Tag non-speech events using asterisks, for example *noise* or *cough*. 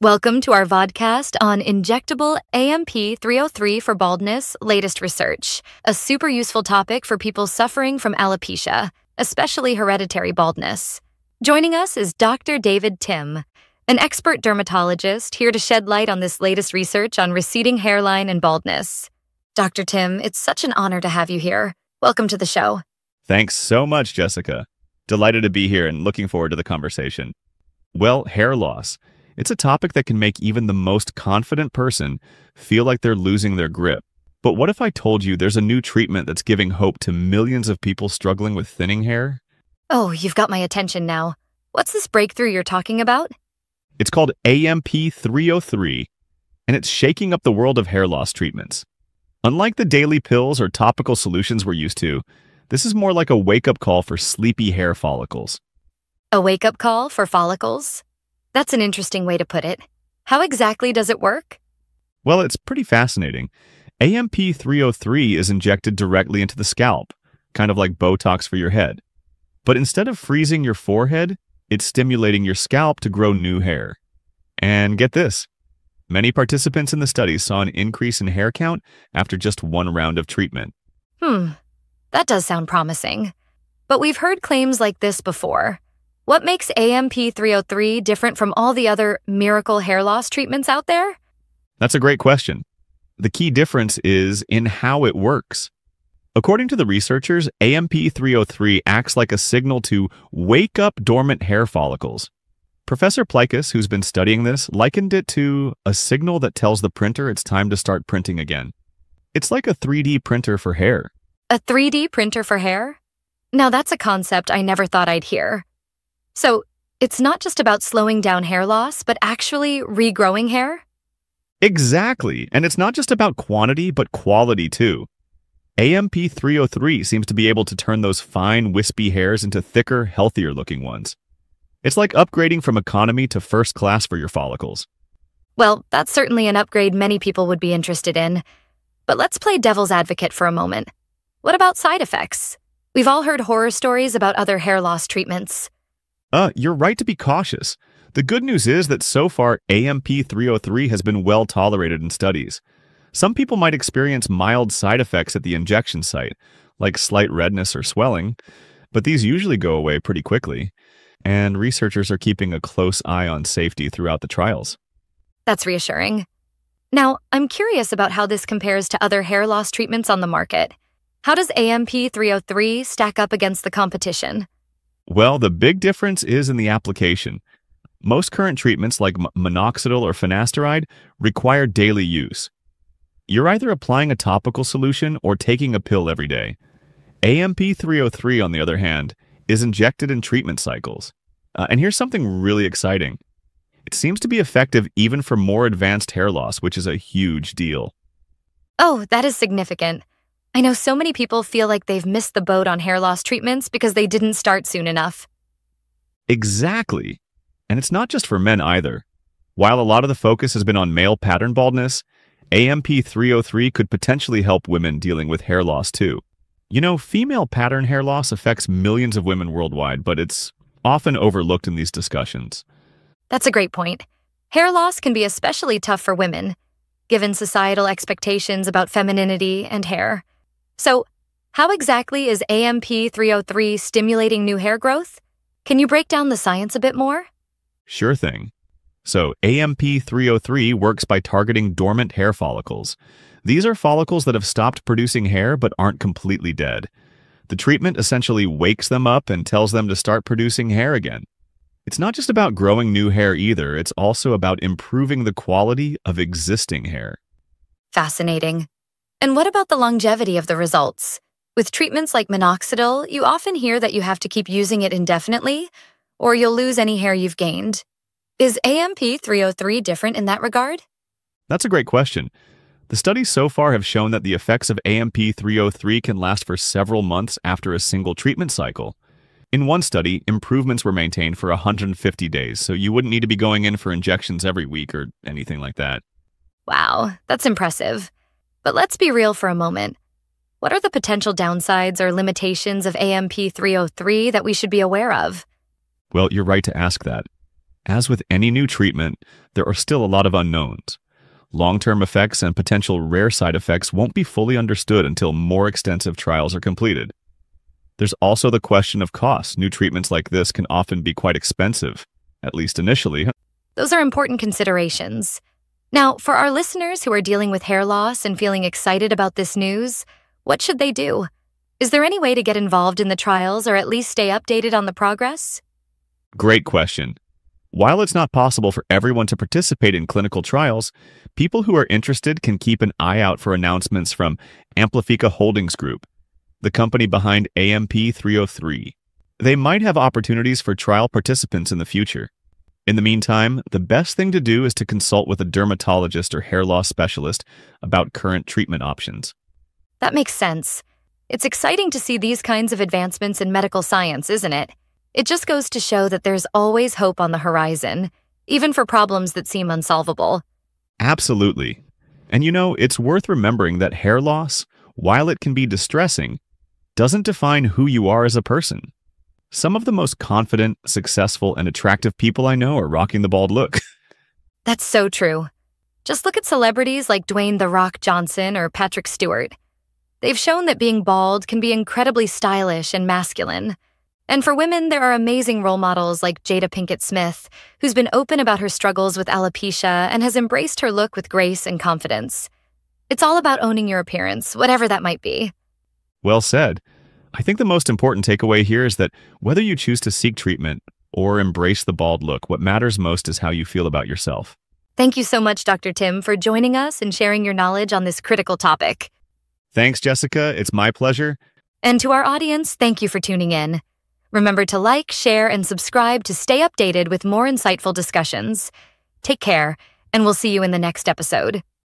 Welcome to our vodcast on injectable AMP 303 for baldness latest research, a super useful topic for people suffering from alopecia, especially hereditary baldness. Joining us is Dr. David Timm, an expert dermatologist here to shed light on this latest research on receding hairline and baldness. Dr. Timm, it's such an honor to have you here. Welcome to the show. Thanks so much, Jessica. Delighted to be here and looking forward to the conversation. Well, hair loss. It's a topic that can make even the most confident person feel like they're losing their grip. But what if I told you there's a new treatment that's giving hope to millions of people struggling with thinning hair? Oh, you've got my attention now. What's this breakthrough you're talking about? It's called AMP 303, and it's shaking up the world of hair loss treatments. Unlike the daily pills or topical solutions we're used to, this is more like a wake up call for sleepy hair follicles. A wake up call for follicles? That's an interesting way to put it. How exactly does it work? Well, it's pretty fascinating. AMP 303 is injected directly into the scalp, kind of like Botox for your head. But instead of freezing your forehead, it's stimulating your scalp to grow new hair. And get this many participants in the study saw an increase in hair count after just one round of treatment. Hmm, that does sound promising. But we've heard claims like this before. What makes AMP 303 different from all the other miracle hair loss treatments out there? That's a great question. The key difference is in how it works. According to the researchers, AMP 303 acts like a signal to wake up dormant hair follicles. Professor Plikus, who's been studying this, likened it to a signal that tells the printer it's time to start printing again. It's like a 3D printer for hair. A 3D printer for hair? Now that's a concept I never thought I'd hear. So, it's not just about slowing down hair loss, but actually regrowing hair? Exactly. And it's not just about quantity, but quality too. AMP 303 seems to be able to turn those fine, wispy hairs into thicker, healthier looking ones. It's like upgrading from economy to first class for your follicles. Well, that's certainly an upgrade many people would be interested in. But let's play devil's advocate for a moment. What about side effects? We've all heard horror stories about other hair loss treatments. Uh, you're right to be cautious. The good news is that so far, AMP 303 has been well tolerated in studies. Some people might experience mild side effects at the injection site, like slight redness or swelling, but these usually go away pretty quickly, and researchers are keeping a close eye on safety throughout the trials. That's reassuring. Now, I'm curious about how this compares to other hair loss treatments on the market. How does AMP 303 stack up against the competition? Well, the big difference is in the application. Most current treatments like minoxidil or finasteride require daily use. You're either applying a topical solution or taking a pill every day. AMP303, on the other hand, is injected in treatment cycles. Uh, and here's something really exciting. It seems to be effective even for more advanced hair loss, which is a huge deal. Oh, that is significant. I know so many people feel like they've missed the boat on hair loss treatments because they didn't start soon enough. Exactly. And it's not just for men either. While a lot of the focus has been on male pattern baldness, AMP 303 could potentially help women dealing with hair loss too. You know, female pattern hair loss affects millions of women worldwide, but it's often overlooked in these discussions. That's a great point. Hair loss can be especially tough for women, given societal expectations about femininity and hair. So, how exactly is AMP 303 stimulating new hair growth? Can you break down the science a bit more? Sure thing. So, AMP 303 works by targeting dormant hair follicles. These are follicles that have stopped producing hair but aren't completely dead. The treatment essentially wakes them up and tells them to start producing hair again. It's not just about growing new hair either, it's also about improving the quality of existing hair. Fascinating. And what about the longevity of the results? With treatments like minoxidil, you often hear that you have to keep using it indefinitely, or you'll lose any hair you've gained. Is AMP 303 different in that regard? That's a great question. The studies so far have shown that the effects of AMP 303 can last for several months after a single treatment cycle. In one study, improvements were maintained for 150 days, so you wouldn't need to be going in for injections every week or anything like that. Wow, that's impressive. But let's be real for a moment. What are the potential downsides or limitations of AMP 303 that we should be aware of? Well, you're right to ask that. As with any new treatment, there are still a lot of unknowns. Long term effects and potential rare side effects won't be fully understood until more extensive trials are completed. There's also the question of cost. New treatments like this can often be quite expensive, at least initially. Those are important considerations. Now, for our listeners who are dealing with hair loss and feeling excited about this news, what should they do? Is there any way to get involved in the trials or at least stay updated on the progress? Great question. While it's not possible for everyone to participate in clinical trials, people who are interested can keep an eye out for announcements from Amplifica Holdings Group, the company behind AMP 303. They might have opportunities for trial participants in the future. In the meantime, the best thing to do is to consult with a dermatologist or hair loss specialist about current treatment options. That makes sense. It's exciting to see these kinds of advancements in medical science, isn't it? It just goes to show that there's always hope on the horizon, even for problems that seem unsolvable. Absolutely. And you know, it's worth remembering that hair loss, while it can be distressing, doesn't define who you are as a person. Some of the most confident, successful, and attractive people I know are rocking the bald look. *laughs* That's so true. Just look at celebrities like Dwayne The Rock Johnson or Patrick Stewart. They've shown that being bald can be incredibly stylish and masculine. And for women, there are amazing role models like Jada Pinkett Smith, who's been open about her struggles with alopecia and has embraced her look with grace and confidence. It's all about owning your appearance, whatever that might be. Well said. I think the most important takeaway here is that whether you choose to seek treatment or embrace the bald look, what matters most is how you feel about yourself. Thank you so much, Dr. Timm, for joining us and sharing your knowledge on this critical topic. Thanks, Jessica. It's my pleasure. And to our audience, thank you for tuning in. Remember to like, share, and subscribe to stay updated with more insightful discussions. Take care, and we'll see you in the next episode.